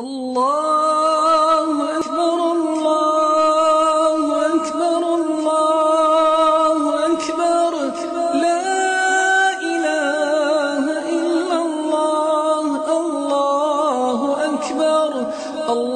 الله أكبر الله أكبر الله أكبر. لا إله إلا الله الله أكبر الله